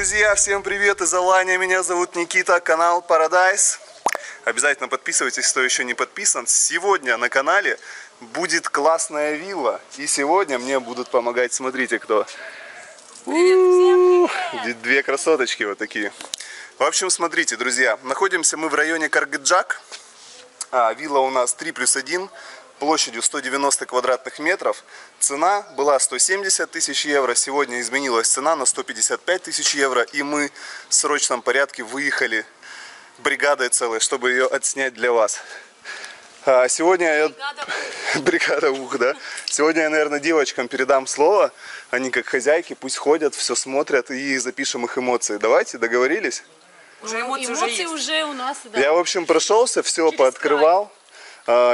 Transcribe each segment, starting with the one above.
Друзья, всем привет из Алания, меня зовут Никита, канал Paradise. Обязательно подписывайтесь, кто еще не подписан. Сегодня на канале будет классная вилла. И сегодня мне будут помогать, смотрите кто. У-у-у, Две красоточки вот такие. В общем, смотрите, друзья, находимся мы в районе Каргаджак. А, вилла у нас 3 плюс 1, площадью 190 квадратных метров. Цена была 170 тысяч евро, сегодня изменилась цена на 155 тысяч евро. И мы в срочном порядке выехали бригадой целой, чтобы ее отснять для вас. А сегодня я... Бригада ух, да. Сегодня я, наверное, девочкам передам слово. Они как хозяйки, пусть ходят, все смотрят и запишем их эмоции. Давайте, договорились? Уже эмоции, Эмоции уже есть. уже у нас, да. Я, в общем, прошелся, все Через пооткрывал. А,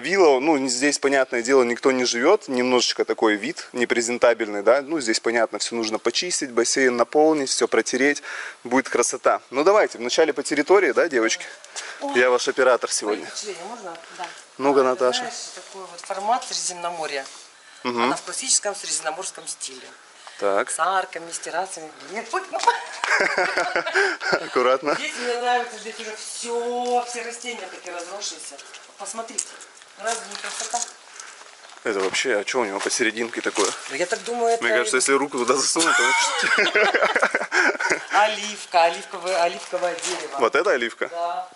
Вилла, ну, здесь, понятное дело, никто не живет. Немножечко такой вид непрезентабельный, да. Ну, здесь, понятно, все нужно почистить, бассейн наполнить, все протереть. Будет красота. Ну, давайте, вначале по территории, да, девочки? Я ваш оператор сегодня. Впечатление можно? Да. Ну-ка, Наташа. Знаешь, такой вот формат Средиземноморья. Она в классическом средиземноморском стиле. Так, С арками, с террасами. Вот, ну, аккуратно. Здесь мне нравится, здесь уже все, все растения такие разросшиеся. Посмотрите, разве не красота? Это вообще, а что у него посерединке такое? Ну, я так думаю, это Мне кажется, если руку туда засунуть, то... оливка, оливковое, оливковое дерево. Вот это оливка? Да.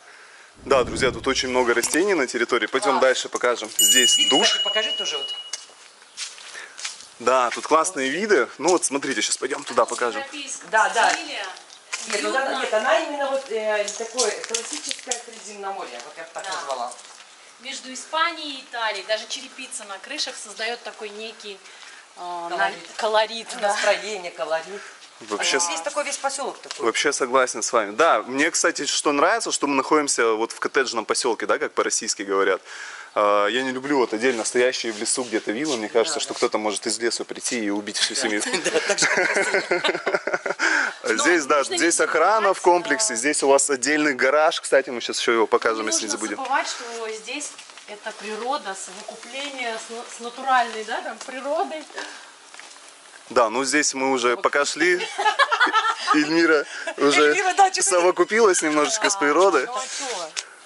Да, друзья, тут очень много растений на территории. Пойдем дальше покажем. Здесь душ. кстати, покажи тоже вот. Да, тут классные виды. Ну вот смотрите, сейчас пойдем туда покажем. Да, да. Нет, ну, она, нет, она именно вот э, такое классическое Средиземноморье, вот я бы так Да. назвала. Между Испанией и Италией даже черепица на крышах создает такой некий э, на- Колорит. колорит, да. Настроение, колорит. Вообще, Здесь такой весь поселок такой. вообще согласен с вами. Да, мне, кстати, что нравится, что мы находимся вот в коттеджном поселке, да, как по-российски говорят. А, Я не люблю вот отдельно стоящие в лесу где-то виллы. Мне кажется, что кто-то может из лесу прийти и убить всю семью. Да, Здесь, да, здесь охрана в комплексе, здесь у вас отдельный гараж. Кстати, мы сейчас еще его покажем, если не забудем. забывать, что здесь это природа, совокупление с натуральной, да, там, природой. Да, ну здесь мы уже пока шли. Эльмира уже Эльмира, да, совокупилась немножечко с природой.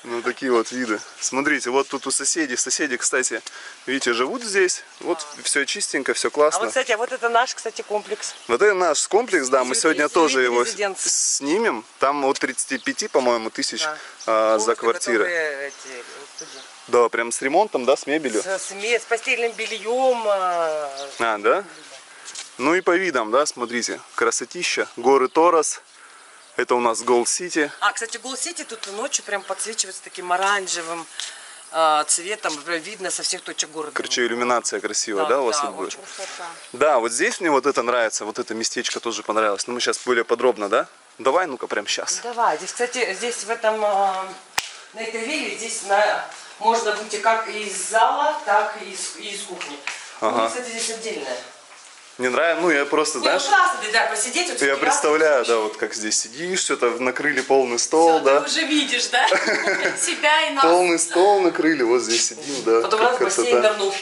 Ну а такие вот виды. Смотрите, вот тут у соседей. Соседи, кстати, видите, живут здесь. Вот все чистенько, все А классно. вот, кстати, а вот это наш, кстати, комплекс. Вот это наш комплекс, да, мы сегодня тоже его снимем. Там от 35, по-моему, тысяч Да. а, за квартиры. эти, Да, прям с ремонтом, да, с мебелью. С, с с постельным бельем. а, А, да? Ну и по видам, да, смотрите. Красотища. Горы Торос. Это у нас Gold City. А, кстати, Gold City тут ночью прям подсвечивается таким оранжевым а, цветом. Прям видно со всех точек города. Короче, иллюминация красивая, да, у вас тут будет? Красота. Да, вот здесь мне вот это нравится, вот это местечко тоже понравилось. Но мы сейчас более подробно, да? Давай, ну-ка, прям сейчас. Давай, здесь, кстати, здесь в этом, а, на этой вилле, здесь на, можно выйти как из зала, так и из, и из кухни. Ага. Кухня, кстати, здесь отдельная. Не нравится? Ну, я просто, Не, ну знаешь, классно, да, посидеть. Вот я представляю, да, вот как здесь сидишь, что-то накрыли полный стол, Всё, да? Ты уже видишь, да? Себя и нас. Полный стол накрыли, вот здесь сидим, да. Потом раз бассейн нырнул.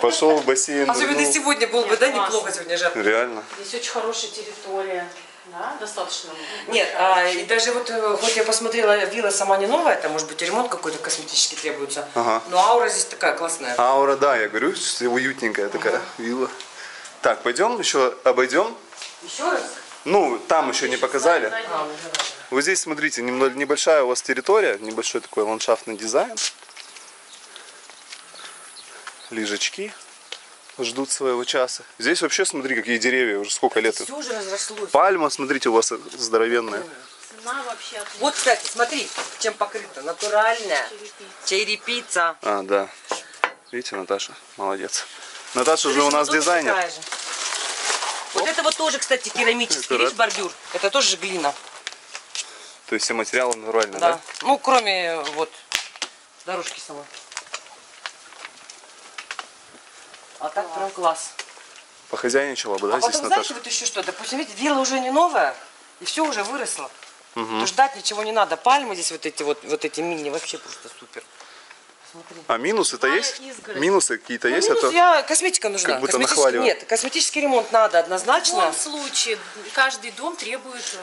Пошел в бассейн. Особенно нырнул. сегодня было бы, да, неплохо сегодня жарко. Реально. Здесь очень хорошая территория. Да, достаточно. Нет, а, и даже вот, э, хоть я посмотрела, вилла сама не новая, там, может быть, ремонт какой-то косметический требуется, Ага. но аура здесь такая классная. Аура, да, я говорю, уютненькая такая вилла. Так, пойдем еще обойдем. Еще раз? Ну, там еще не показали. А, ну. Вот здесь, смотрите, небольшая у вас территория, небольшой такой ландшафтный дизайн. Лежачки ждут своего часа. Здесь вообще, смотри, какие деревья, уже сколько лет. Все уже разрослось. Пальма, смотрите, у вас здоровенная. Цена вообще отличная. Вот, кстати, смотри, чем покрыта. Натуральная черепица. А, да. Видите, Наташа, молодец. Наташа же у нас дизайнер. Вот это вот тоже, кстати, керамический, видишь, бордюр. Это тоже же глина. То есть все материалы натуральные, да? Да. Ну, кроме э, вот дорожки самой. А так прям класс. Похозяйничала бы, да, а здесь потом, знаете, Наташа? вот еще что, допустим, видите, вилла уже не новая, и все уже выросло. То ждать ничего не надо. Пальмы здесь вот эти вот, вот эти мини вообще просто супер. Смотри. А минусы-то есть? изгородь. Минусы какие-то Ну, есть? минус, а то- я, косметика нужна. Как будто Косметический- нахваливаю. Нет, косметический ремонт надо В однозначно. любом случае, каждый дом требует э,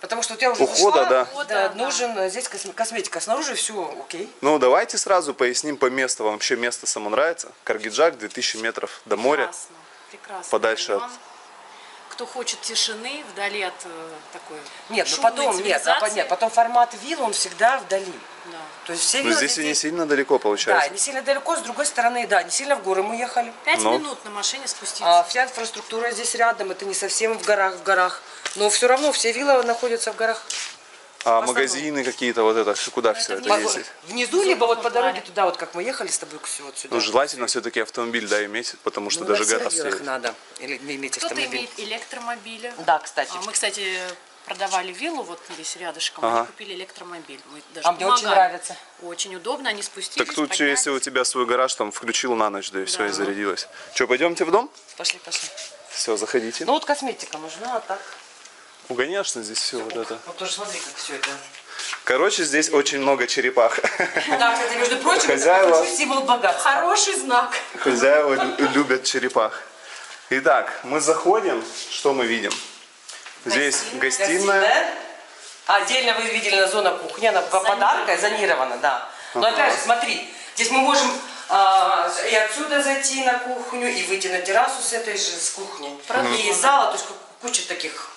Потому что у тебя уже Ухода, зашла, да. Ухода, да, да. нужен э, здесь косме- косметика. Снаружи все окей. Ну, давайте сразу поясним по месту. Вам вообще место само нравится? Каргиджак, 2000 метров до моря. прекрасно. прекрасно. Подальше от- Кто хочет тишины, вдали от э, такой Нет, ну шумной потом, нет, а, нет, потом формат вилл, он всегда вдали. Да. То есть все Но виллы здесь и не сильно далеко Да, получается. не сильно далеко, с другой стороны, да, не сильно в горы мы ехали. Пять Ну. минут на машине спуститься. А вся инфраструктура здесь рядом, это не совсем в горах, в горах. Но все равно все виллы находятся в горах. А основном. магазины какие-то, вот это, куда все это По- ездить? Внизу, либо вот по дороге туда, вот как мы ехали с тобой вот сюда. Ну, желательно все-таки автомобиль, да, иметь, потому что Ну, даже гора стоит. надо или- иметь Кто-то автомобиль. имеет электромобили. Да, кстати. А мы, кстати, продавали виллу вот здесь рядышком. Ага. Мы купили электромобиль. Мы даже А мне очень нравится. Очень удобно, они спустились, Так тут, поднялись. если у тебя свой гараж, там включил на ночь, да и все, Да. и зарядилось. Че, пойдемте в дом? Пошли, пошли. Все, заходите. Ну вот косметика нужна, а так. Ну, конечно, здесь все вот это. Вот тоже смотри, как все это. Короче, здесь очень много черепах. Да, кстати, между прочим, Хозяева. это символ богатства. Хороший знак. Хозяева лю- любят черепах. Итак, мы заходим, что мы видим? Здесь гостиная. А Отдельно вы видели на зона кухни, она по подарка зонирована, да. Но опять же, смотри, здесь мы можем а, и отсюда зайти на кухню, и выйти на террасу с этой же, с кухни. И из зала, то есть ку- куча таких.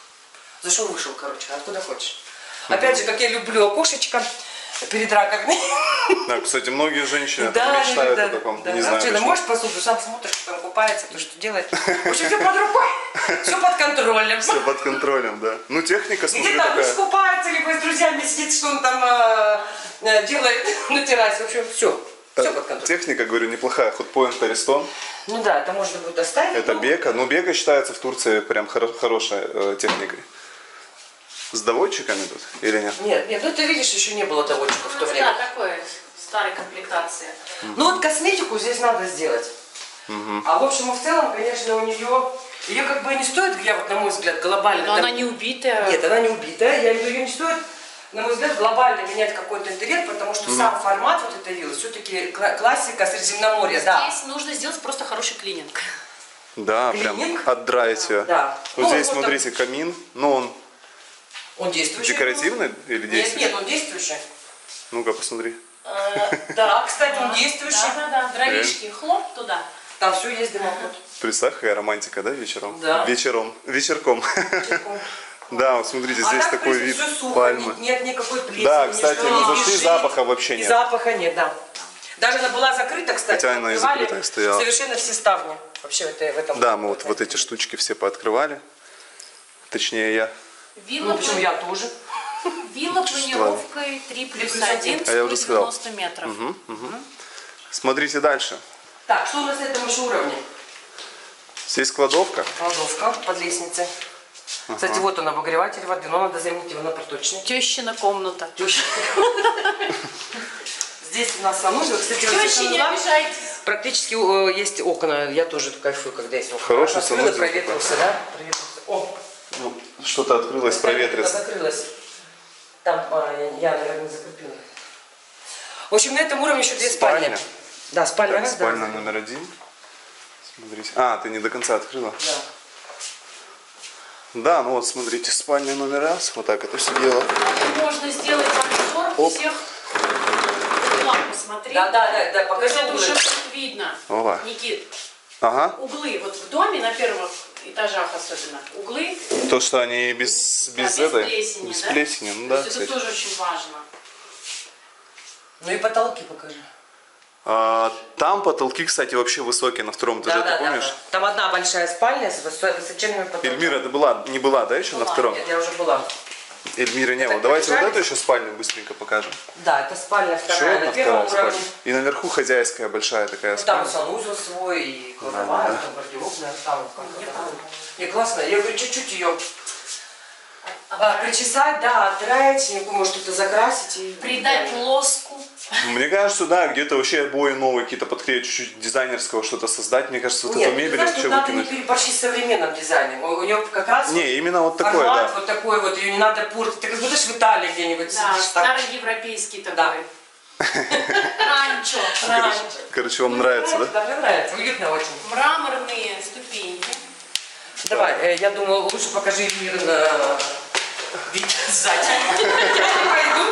Зашел, вышел, короче, откуда хочешь. Опять же, как я люблю окошечко перед раковиной. Да, кстати, многие женщины Да, мечтают да, о таком. да. Не знаю Вообще, ну, почему. можешь посуду, сам смотришь, он купается, то, что делает. В общем, все под рукой, все под контролем. Все под контролем, да. Ну, техника, смотрю, Где там такая. купается, либо с друзьями сидит, что он там э, э, делает на террасе. В общем, все. Все под контролем. Техника, говорю, неплохая. Hotpoint Ariston. Ну да, это можно будет оставить. Это ну, бека. Ну, бека считается в Турции прям хоро- хорошей э, техникой. С доводчиками тут или нет? Нет, нет, ну ты видишь, еще не было доводчиков в то Да, время. такой старой комплектации. Ну вот косметику здесь надо сделать. А в общем и в целом, конечно, у нее... Ее как бы не стоит, я вот на мой взгляд, глобально... Но там- она не убитая. Нет, она не убитая. Я имею в виду, ее не стоит, на мой взгляд, глобально менять какой-то интерьер, потому что сам формат вот этой виллы все-таки классика Средиземноморья, да. Здесь нужно сделать просто хороший клининг. Да, прям Клининг? отдраить ее. Да. Вот Ну, здесь, вот смотрите, камин. Ну, он Он действующий. декоративный или Нет, действующий? нет, он действующий. Ну-ка, посмотри. Э, Да, кстати, он действующий. Да, да, да. Дровишки, хлоп туда. Там все есть дымоход. Представь, какая романтика, да, вечером? Да. Вечером. Вечерком. Да, вот смотрите, здесь а так, такой вид сухо, пальмы. не- Нет никакой плесени. Да, кстати, не зашли, бежит. запаха вообще И нет. запаха нет, да. Даже она была закрыта, кстати. Хотя она и закрытая стояла. Совершенно все ставни. Вообще в, этой- в этом. Да, мы вот, вот эти штучки все пооткрывали. Точнее, я. Вилла, Ну, почему я тоже. вилла планировкой 3 плюс плюс 1, А я уже сказал. 190 метров. Смотрите дальше. Так, что у нас на этом еще уровне? Здесь кладовка. Кладовка под лестницей. Кстати, вот он обогреватель воды, но надо заменить его на проточный. Тещина комната. Теща. Здесь у нас санузел. Кстати, Тещи, не обижайтесь. Практически э, есть окна. Я тоже кайфую, когда есть окна. Хороший санузел проветрился, да? Проветрился. О, Ну, что-то открылось, проветрится. Закрылась. Там, а, я, я, наверное, закрепила. В общем, на этом уровне еще две спальни. Спальня. Да, спальня Так, раз, да. спальня номер один. Смотрите. А, ты не до конца открыла. Да. Да, ну вот смотрите, спальня номер раз. Вот так это все дело. Можно сделать обзор Оп. всех. Посмотри. Да, да, да, да, покажи это уже будет видно. Ова. Никит, Ага. углы, вот в доме на первых этажах особенно, углы То, что они без, да, без без этой, плесени, без да? плесени, ну То да, есть это тоже очень важно. Ну и потолки покажи. А, там потолки, кстати, вообще высокие на втором этаже, да, ты да, помнишь? да. Там одна большая спальня с высо- высоченными потолками. Эльмира, ты была, не была, да, еще на Была. втором? Нет, я уже была. Эльмиры не было. Давайте вот эту еще спальню быстренько покажем. Да, это спальня Еще вторая одна на первом уровне. спальня. И наверху хозяйская большая такая Ну, там спальня. санузел свой, и кладовая, там гардеробная, там. Не, классно. Я говорю, чуть-чуть ее а, причесать, да, отдраить, не может что-то закрасить. И... Придать лоску. Мне кажется, да, где-то вообще обои новые какие-то подклеить, чуть-чуть дизайнерского что-то создать. Мне кажется, вот Нет, эту мебель знаешь, вообще надо не выкинуть. переборщить с современным дизайном. У, у нее как раз Не, именно вот такое, формат да. вот такой вот, ее не надо портить. Ты как будешь в Италии где-нибудь Да, сидишь так. старый европейский Да. такой. Ранчо. Короче, короче, вам нравится, да? Да, мне нравится, уютно очень. Мраморные ступеньки. Давай, э, я думаю, лучше покажи мир вид сзади. Пойду.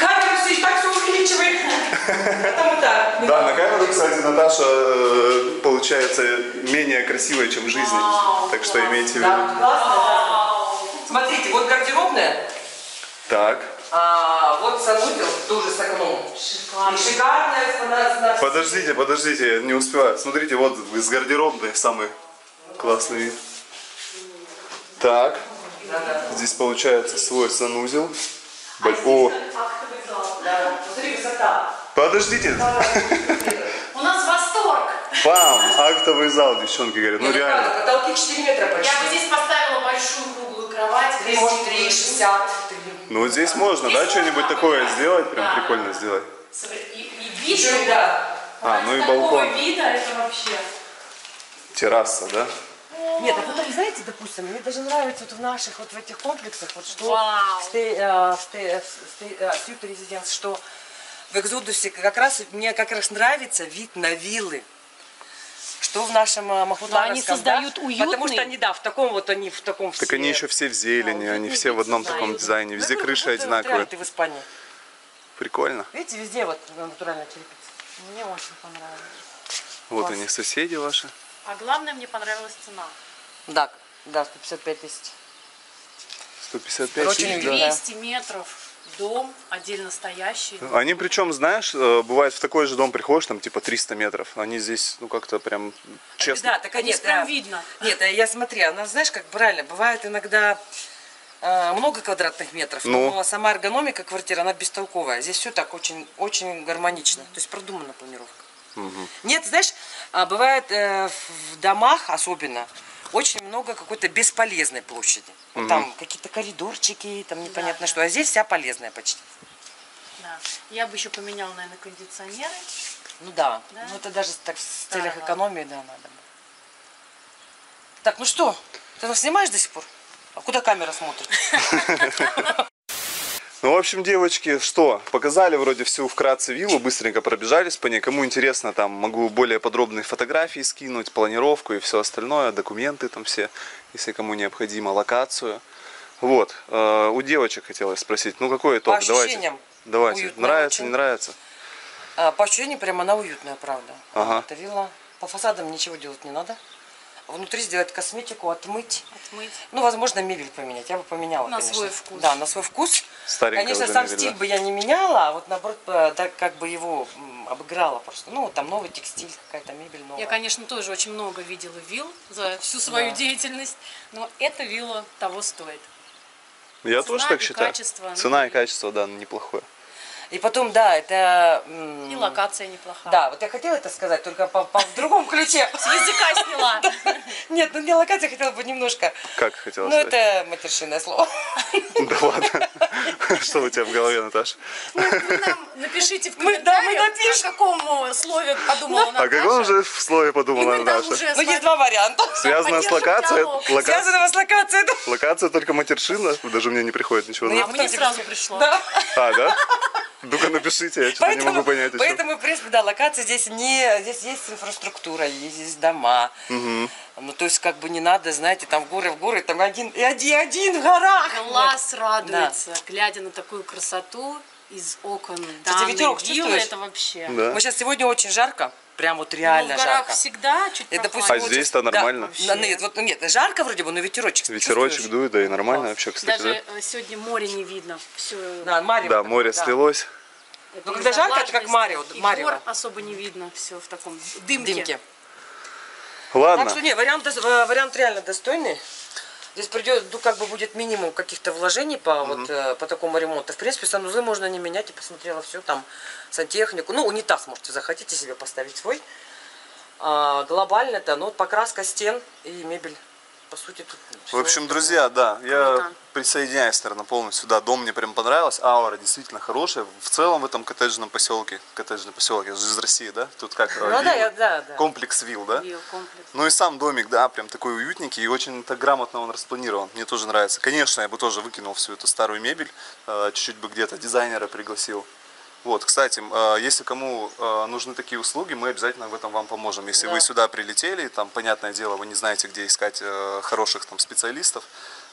Камера все и так все увеличивает. Потому так. Да, на камеру, кстати, Наташа э, получается менее красивая, чем в жизни. Так что имейте в виду. Смотрите, вот гардеробная, Так, а вот санузел тоже с окном. Шикарно. Шикарная подождите, подождите, я не успеваю. Смотрите, вот из гардеробной самый классный вид. Так, здесь получается свой санузел. Бо- О, Да, подождите, У нас восторг. пам, актовый зал, девчонки говорят, ну правда, реально. потолки 4 метра почти. Я бы здесь поставила большую круглую кровать. Три, может, 3,60. Ну вот здесь можно, да, что-нибудь такое сделать, прям прикольно сделать. И, и вид, да. А, ну и балкон. вида это вообще. Терраса, да? Нет, а потом, знаете, допустим, мне даже нравится вот в наших, вот в этих комплексах, вот что э, стей- э, Suite Residence, что в Экзодусе как раз, мне как раз нравится вид на виллы. Что в нашем э, Махмутаровском, они создают да? уютный- Потому что они, да, в таком вот, они в таком Так все- они еще все в зелени, Да, они все в одном создают. таком дизайне, везде как крыши одинаковые. ты в Испании. Прикольно. Видите, везде вот натуральная черепица. Мне очень понравилось. Вот Класс. они, соседи ваши. А главное, мне понравилась цена. Да, да, 155 тысяч. 155 Очень тысяч, уютно. да. 200 метров дом, отдельно стоящий. Они причем, знаешь, э, бывает в такой же дом приходишь, там типа 300 метров. Они здесь, ну как-то прям честно. Да, так Здесь нет, прям да. видно. Нет, а я смотри, она, знаешь, как правильно, бывает иногда э, много квадратных метров, Ну. но сама эргономика квартиры, она бестолковая. Здесь все так очень, очень гармонично, то есть продумана планировка. Нет, знаешь, а, бывает э, в домах особенно очень много какой-то бесполезной площади. Вот Там какие-то коридорчики, там непонятно да. что, а здесь вся полезная почти. Да. Я бы еще поменяла, наверное, кондиционеры. Ну да, Да? ну это даже так в Да, целях да. экономии, да, надо. Так, ну что, ты нас снимаешь до сих пор? А куда камера смотрит? Ну, в общем, девочки, что, показали вроде всю вкратце виллу, быстренько пробежались по ней. Кому интересно, там могу более подробные фотографии скинуть, планировку и все остальное, документы там все, если кому необходимо, локацию. Вот, э, у девочек хотелось спросить, ну какой итог? По Давайте. ощущениям, Давайте. уютно Нравится, очень. не нравится? А, по ощущениям, прям она уютная, правда. Ага. Это вилла. По фасадам ничего делать не надо. Внутри сделать косметику, отмыть. Отмыть. Ну, возможно, мебель поменять. Я бы поменяла, На конечно. свой вкус. Да, на свой вкус. Старенькая Конечно, сам мебель, стиль да? бы я не меняла, а вот наоборот, э, да, как бы его обыграла просто. Ну, там новый текстиль, какая-то мебель новая. Я, конечно, тоже очень много видела вилл за всю свою Да. деятельность, но эта вилла того стоит. Я Цена тоже так и считаю. качество, ну, Цена и качество, да, неплохое. И потом, да, это... И локация неплохая. Да, вот я хотела это сказать, только по, по- в другом ключе. С языка сняла. Нет, ну не локация, хотела бы немножко. Как хотела Ну, сказать? это матершинное слово. Да ладно. Что у тебя в голове, Наташа? Вы нам напишите в Мы- да, мы комментариях, напишем. о каком слове подумала О Наташа. каком же слове подумала Наташа? Ну, есть два варианта. Связано с локацией. Связанного с локацией. Локация только матершина, даже мне не приходит ничего. Ну, А мне сразу пришло. Да. А, да? Ну-ка напишите, я что-то не могу понять еще. поэтому, в принципе, да, локация здесь не... Здесь есть инфраструктура, есть здесь дома. Ну, то есть, как бы не надо, знаете, там в горы, в горы, там один, и один, и один в горах. Глаз радуется, глядя на такую красоту из окон данной ветерок виллы. Это вообще. Да. Вот сейчас сегодня очень жарко, прям вот Ну, реально в горах жарко. всегда чуть И, допустим, А здесь-то нормально? Да, нет, вот, ну, нет, жарко вроде бы, но ветерочек Ветерочек чувствуешь? дует, да и нормально вообще, кстати, Даже да? э, сегодня море не видно. Все, Да, Марево Да, море да. слилось. Ну, когда жарко, это как Марево, И Марево. гор особо не видно. Все в таком дымке. Дымки. Ладно. Так что нет, вариант, э, вариант реально достойный. Здесь придет, ну, как бы будет минимум каких-то вложений по, вот, э, по такому ремонту. В принципе, санузлы можно не менять. Я посмотрела все там, сантехнику. Ну, унитаз можете захотите себе поставить свой. А, глобально это, ну, покраска стен и мебель. По сути, тут В общем, друзья, да, я Круто. присоединяюсь, наверное, полностью. Да, дом мне прям понравился, аура действительно хорошая. В целом в этом коттеджном поселке, коттеджный поселок, я же из России, да? Тут как? э, Ну, да, вилла? я, да, да. Комплекс вилл, да? Вилл, комплекс. Ну и сам домик, да, прям такой уютненький и очень так грамотно он распланирован. Мне тоже нравится. Конечно, я бы тоже выкинул всю эту старую мебель, э, чуть-чуть бы где-то дизайнера пригласил. Вот, кстати, э, если кому э, нужны такие услуги, мы обязательно в этом вам поможем. Если Да. вы сюда прилетели, там, понятное дело, вы не знаете, где искать э, хороших там специалистов,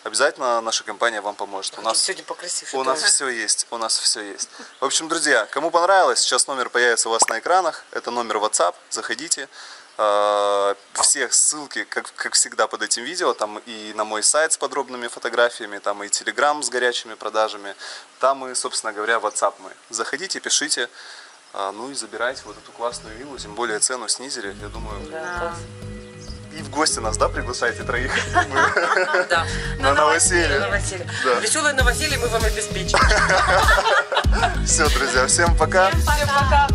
обязательно наша компания вам поможет. У нас Сегодня покрасивше. у нас все есть, у нас все есть. В общем, друзья, кому понравилось, сейчас номер появится у вас на экранах. Это номер WhatsApp, заходите. Э, Все ссылки, как, как всегда, под этим видео. Там и на мой сайт с подробными фотографиями, там и Telegram с горячими продажами. Там и, собственно говоря, WhatsApp мы. Заходите, пишите. а, Ну и забирайте вот эту классную виллу, тем более цену снизили, я думаю. Да. И в гости нас, да, приглашайте троих Да. на новоселье. Веселое новоселье мы вам обеспечим. Все, друзья, всем пока. Всем пока.